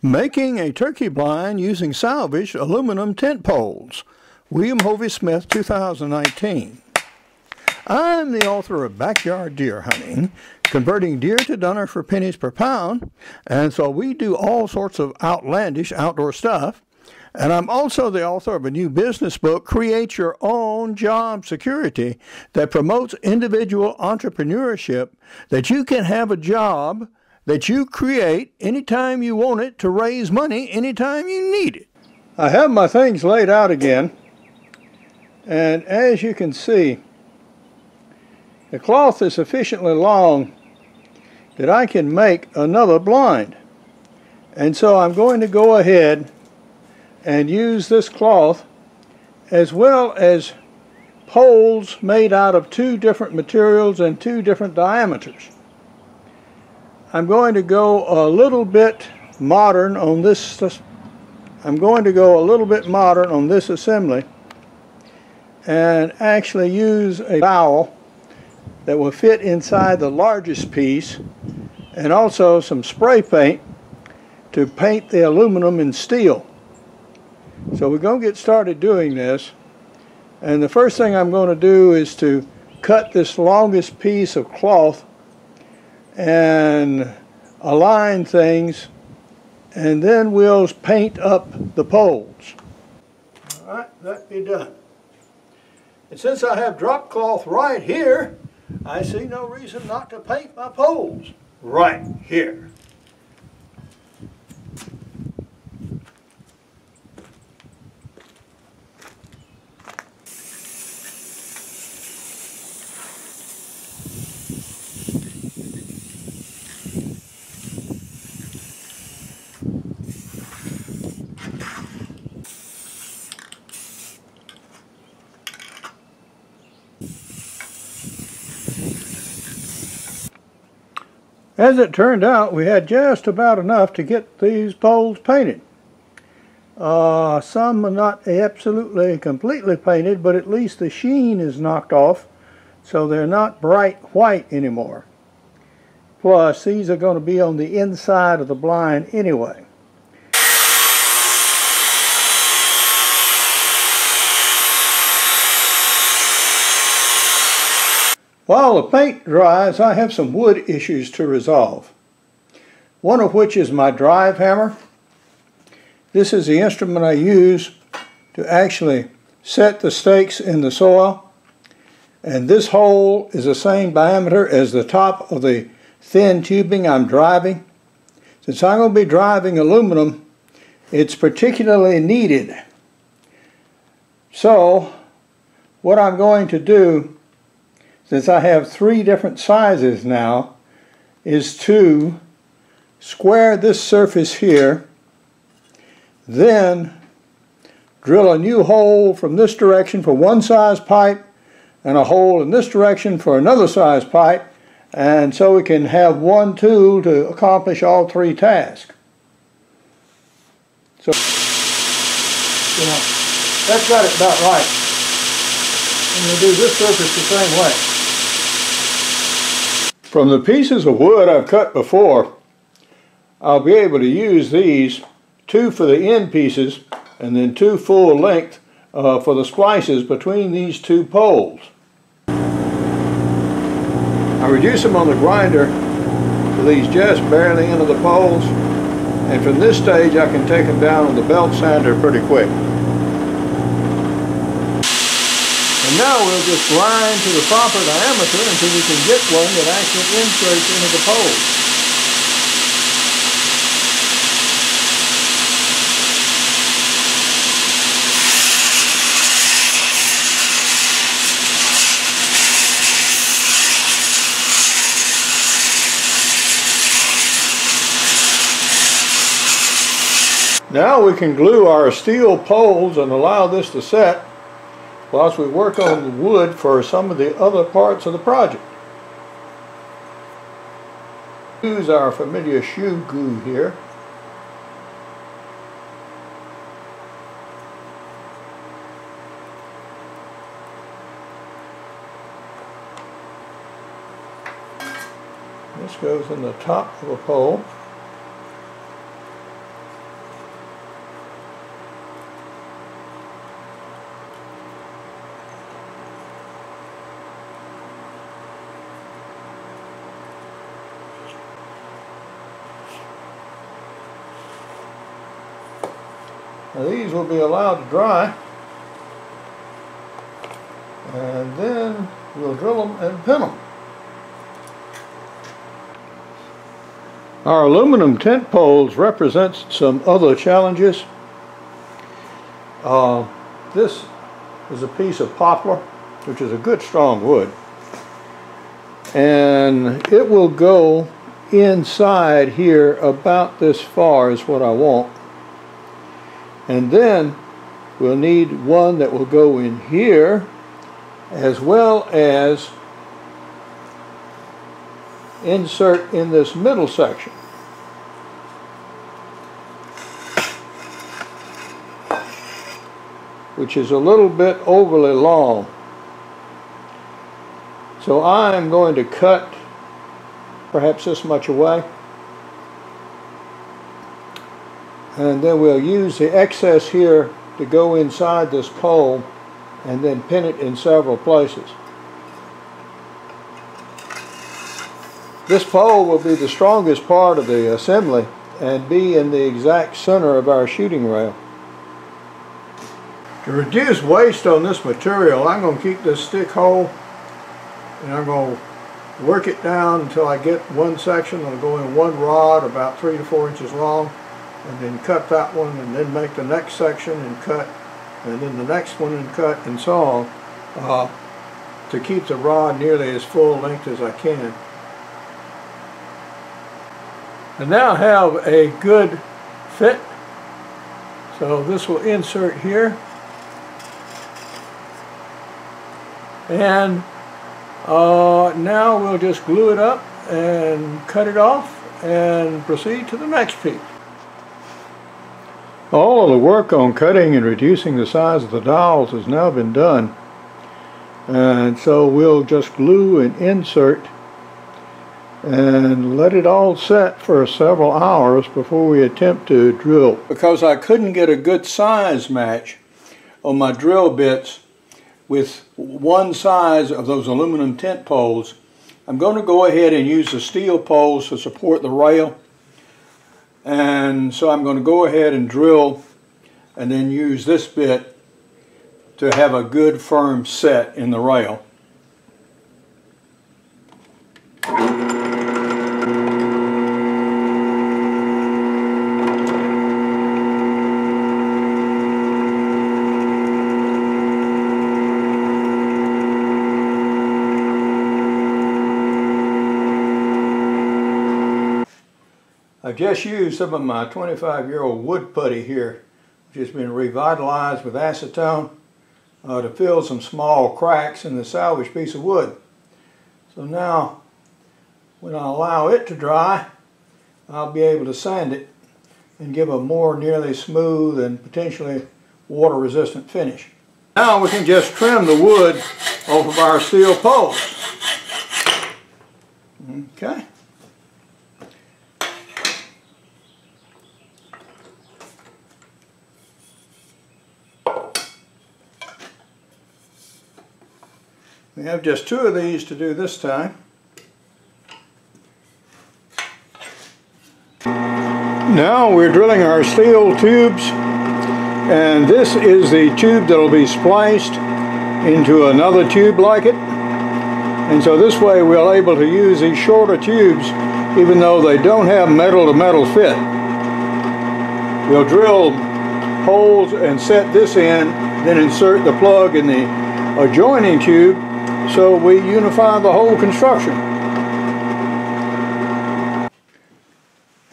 Making a turkey blind using salvaged aluminum tent poles. William Hovey Smith, 2019. I'm the author of Backyard Deer Hunting, converting deer to dinner for pennies per pound, and so we do all sorts of outlandish outdoor stuff. And I'm also the author of a new business book, Create Your Own Job Security, that promotes individual entrepreneurship, that you can have a job that you create anytime you want it to raise money anytime you need it. I have my things laid out again, and as you can see, the cloth is sufficiently long that I can make another blind. And so I'm going to go ahead and use this cloth as well as poles made out of two different materials and two different diameters. I'm going to go a little bit modern on this I'm going to go a little bit modern on this assembly and actually use a dowel that will fit inside the largest piece and also some spray paint to paint the aluminum and steel. So we're going to get started doing this and the first thing I'm going to do is to cut this longest piece of cloth and align things and then we'll paint up the poles. All right, that be done. And since I have drop cloth right here, I see no reason not to paint my poles right here. As it turned out, we had just about enough to get these poles painted. Uh, some are not absolutely completely painted, but at least the sheen is knocked off, so they're not bright white anymore. Plus, these are going to be on the inside of the blind anyway. While the paint dries, I have some wood issues to resolve. One of which is my drive hammer. This is the instrument I use to actually set the stakes in the soil. And this hole is the same diameter as the top of the thin tubing I'm driving. Since I'm going to be driving aluminum, it's particularly needed. So, what I'm going to do since I have three different sizes now, is to square this surface here, then drill a new hole from this direction for one size pipe and a hole in this direction for another size pipe and so we can have one tool to accomplish all three tasks. So, you know, that's got it about right. And we'll do this surface the same way. From the pieces of wood I've cut before, I'll be able to use these, two for the end pieces and then two full length uh, for the splices between these two poles. I reduce them on the grinder to these just barely into the poles and from this stage I can take them down on the belt sander pretty quick. And now we'll just grind to the proper diameter until we can get one that actually inserts into the pole. Now we can glue our steel poles and allow this to set whilst we work on the wood for some of the other parts of the project. Use our familiar Shoe Goo here. This goes in the top of a pole. Now these will be allowed to dry. And then we'll drill them and pin them. Our aluminum tent poles represent some other challenges. Uh, this is a piece of poplar, which is a good strong wood. And it will go inside here about this far is what I want. And then we'll need one that will go in here as well as insert in this middle section. which is a little bit overly long. So I'm going to cut perhaps this much away. And then we'll use the excess here to go inside this pole and then pin it in several places. This pole will be the strongest part of the assembly and be in the exact center of our shooting rail. To reduce waste on this material, I'm going to keep this stick whole and I'm going to work it down until I get one section that'll go in one rod about three to four inches long and then cut that one and then make the next section and cut and then the next one and cut and so on uh, to keep the rod nearly as full length as I can. I now have a good fit so this will insert here and uh, now we'll just glue it up and cut it off and proceed to the next piece. All of the work on cutting and reducing the size of the dowels has now been done and so we'll just glue and insert and let it all set for several hours before we attempt to drill. Because I couldn't get a good size match on my drill bits with one size of those aluminum tent poles. I'm going to go ahead and use the steel poles to support the rail. And so I'm going to go ahead and drill and then use this bit to have a good firm set in the rail. Just used some of my 25 year old wood putty here, which has been revitalized with acetone uh, to fill some small cracks in the salvaged piece of wood. So now, when I allow it to dry, I'll be able to sand it and give a more nearly smooth and potentially water resistant finish. Now we can just trim the wood off of our steel posts. Okay. We have just two of these to do this time. Now we're drilling our steel tubes and this is the tube that will be spliced into another tube like it. And so this way we're able to use these shorter tubes even though they don't have metal to metal fit. We'll drill holes and set this in, then insert the plug in the adjoining tube so we unify the whole construction.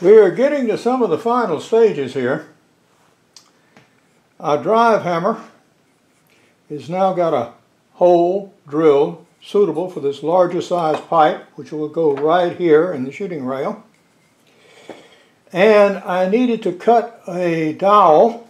We are getting to some of the final stages here. Our drive hammer has now got a hole drilled suitable for this larger size pipe which will go right here in the shooting rail. And I needed to cut a dowel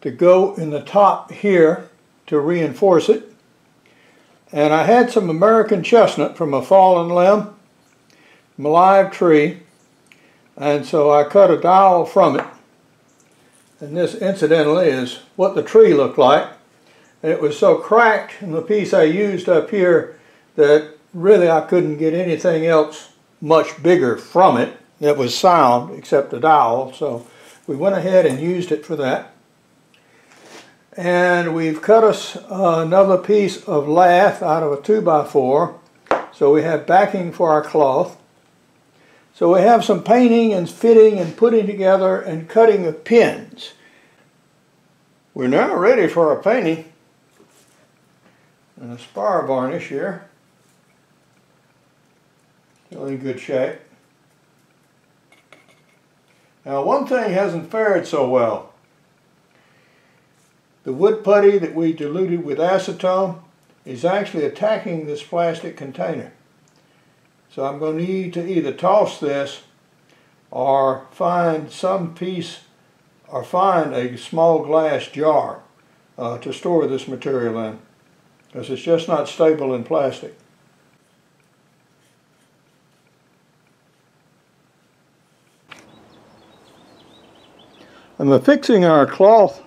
to go in the top here to reinforce it. And I had some American chestnut from a fallen limb, from a live tree, and so I cut a dowel from it. And this, incidentally, is what the tree looked like. And it was so cracked in the piece I used up here that really I couldn't get anything else much bigger from it that was sound except the dowel. So we went ahead and used it for that. And we've cut us another piece of lath out of a 2x4. So we have backing for our cloth. So we have some painting and fitting and putting together and cutting of pins. We're now ready for our painting. And a spar varnish here. Still in good shape. Now one thing hasn't fared so well. The wood putty that we diluted with acetone is actually attacking this plastic container. So I'm going to need to either toss this or find some piece or find a small glass jar uh, to store this material in because it's just not stable in plastic. I'm affixing our cloth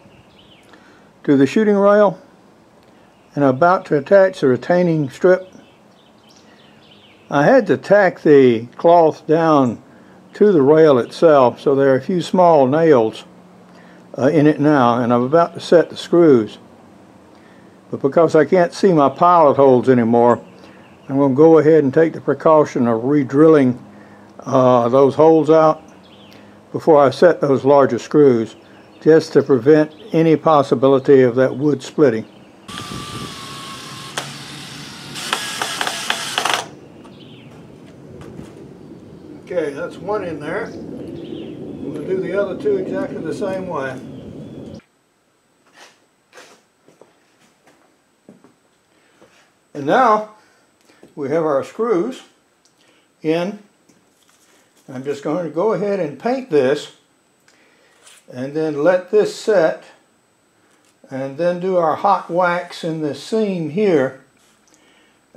to the shooting rail and about to attach the retaining strip. I had to tack the cloth down to the rail itself so there are a few small nails uh, in it now and I'm about to set the screws. But because I can't see my pilot holes anymore, I'm going to go ahead and take the precaution of re-drilling uh, those holes out before I set those larger screws just to prevent any possibility of that wood splitting. Okay, that's one in there. We'll do the other two exactly the same way. And now we have our screws in. I'm just going to go ahead and paint this and then let this set and then do our hot wax in the seam here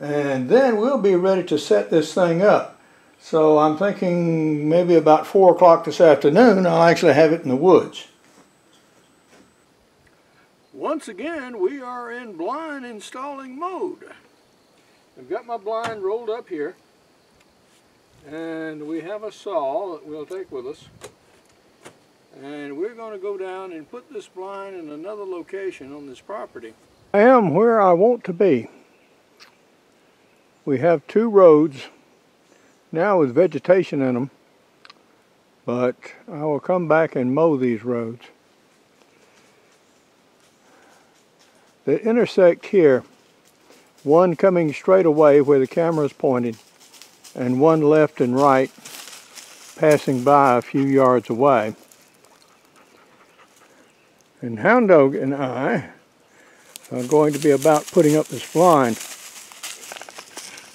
and then we'll be ready to set this thing up. So I'm thinking maybe about 4 o'clock this afternoon I'll actually have it in the woods. Once again we are in blind installing mode. I've got my blind rolled up here and we have a saw that we'll take with us and we're going to go down and put this blind in another location on this property. I am where I want to be. We have two roads now with vegetation in them but I will come back and mow these roads. They intersect here one coming straight away where the camera is pointed and one left and right passing by a few yards away. And Hound Dog and I are going to be about putting up this blind.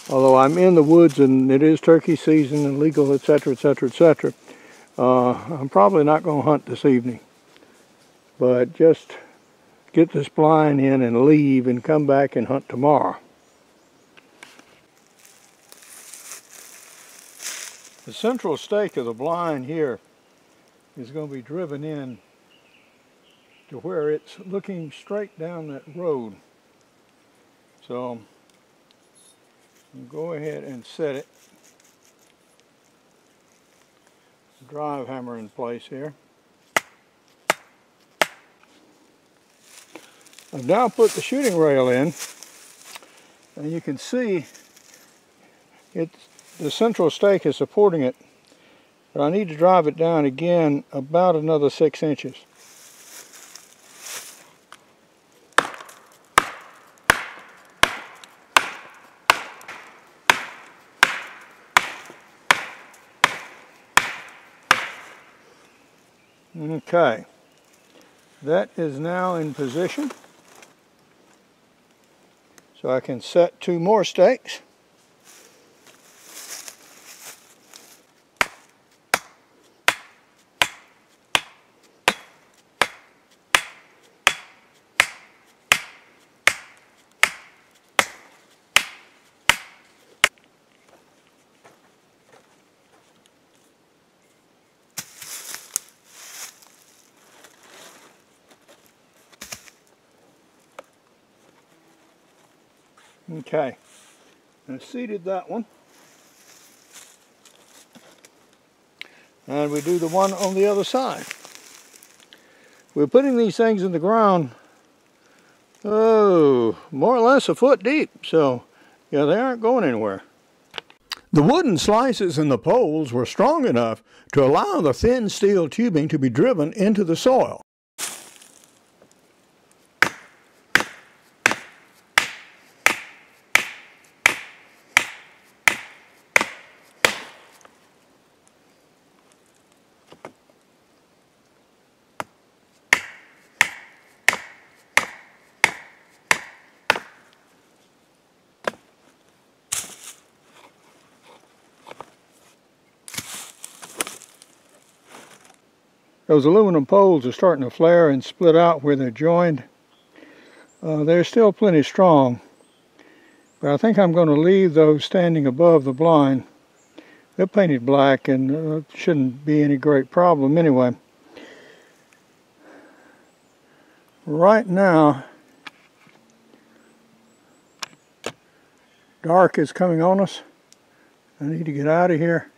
Although I'm in the woods and it is turkey season and legal, etc., etc., etc., I'm probably not going to hunt this evening. But just get this blind in and leave and come back and hunt tomorrow. The central stake of the blind here is going to be driven in to where it's looking straight down that road. So go ahead and set it. Drive hammer in place here. I've now put the shooting rail in and you can see it's the central stake is supporting it but I need to drive it down again about another six inches. Okay, that is now in position. So I can set two more stakes. Okay, I seated that one. And we do the one on the other side. We're putting these things in the ground oh, more or less a foot deep. So, yeah, they aren't going anywhere. The wooden slices in the poles were strong enough to allow the thin steel tubing to be driven into the soil. Those aluminum poles are starting to flare and split out where they're joined. Uh, they're still plenty strong, but I think I'm going to leave those standing above the blind. They're painted black and uh, shouldn't be any great problem anyway. Right now, dark is coming on us. I need to get out of here.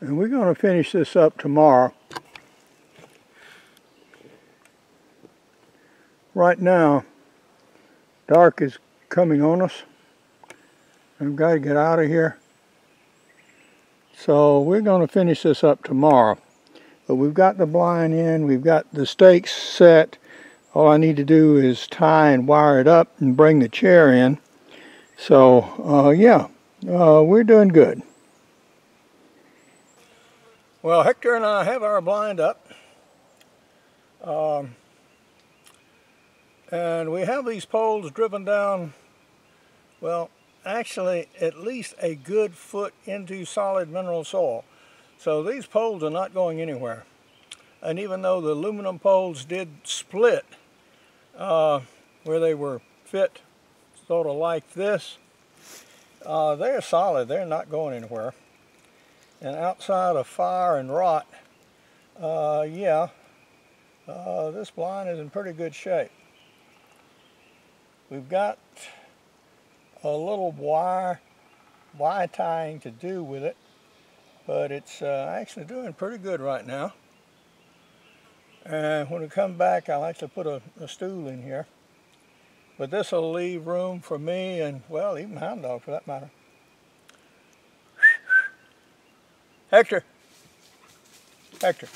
And we're going to finish this up tomorrow. Right now, dark is coming on us. I've got to get out of here. So we're going to finish this up tomorrow. But we've got the blind in, we've got the stakes set. All I need to do is tie and wire it up and bring the chair in. So, uh, yeah, uh, we're doing good. Well, Hector and I have our blind up. Um, and we have these poles driven down, well, actually at least a good foot into solid mineral soil. So these poles are not going anywhere. And even though the aluminum poles did split uh, where they were fit sort of like this, uh, they're solid. They're not going anywhere. And outside of fire and rot, uh, yeah, uh, this blind is in pretty good shape. We've got a little wire, wire tying to do with it, but it's uh, actually doing pretty good right now. And when we come back, I'll actually put a, a stool in here. But this will leave room for me and, well, even Hound Dog for that matter. Hector. Hector.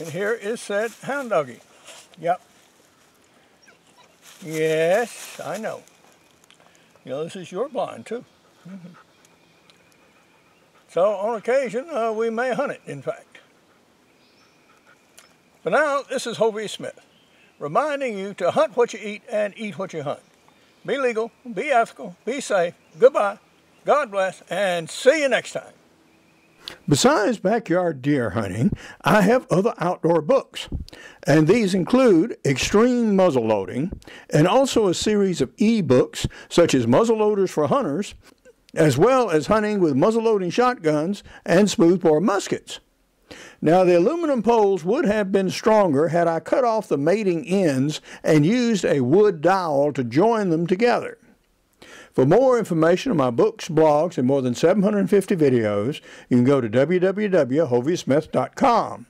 And here is said hound doggy. Yep. Yes, I know. You know, this is your blind too. Mm -hmm. So on occasion, uh, we may hunt it, in fact. But now, this is Hovey Smith, reminding you to hunt what you eat and eat what you hunt. Be legal, be ethical, be safe. Goodbye. God bless, and see you next time. Besides backyard deer hunting, I have other outdoor books, and these include Extreme Muzzleloading and also a series of e-books such as Muzzleloaders for Hunters, as well as hunting with muzzleloading shotguns and smoothbore muskets. Now, the aluminum poles would have been stronger had I cut off the mating ends and used a wood dowel to join them together. For more information on my books, blogs, and more than 750 videos, you can go to www.hoveysmith.com.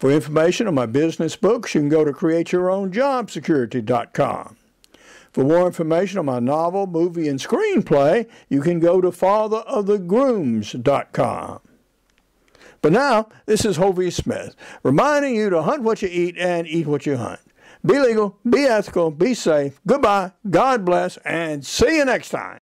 For information on my business books, you can go to createyourownjobsecurity.com. For more information on my novel, movie, and screenplay, you can go to fatherofthegrooms.com. But now, this is Hovey Smith, reminding you to hunt what you eat and eat what you hunt. Be legal, be ethical, be safe. Goodbye, God bless, and see you next time.